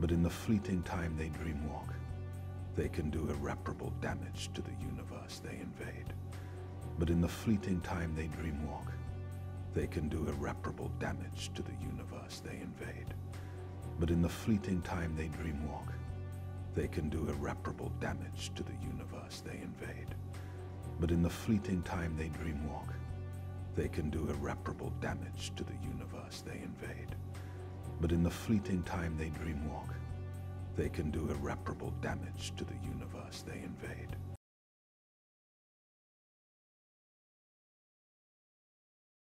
But in the fleeting time they dreamwalk, they can do irreparable damage to the universe they invade. But in the fleeting time they dreamwalk, they can do irreparable damage to the universe they invade. But in the fleeting time they dreamwalk, they can do irreparable damage to the universe they invade. But in the fleeting time they dreamwalk, they can do irreparable damage to the universe they invade. But in the fleeting time they dreamwalk, they can do irreparable damage to the.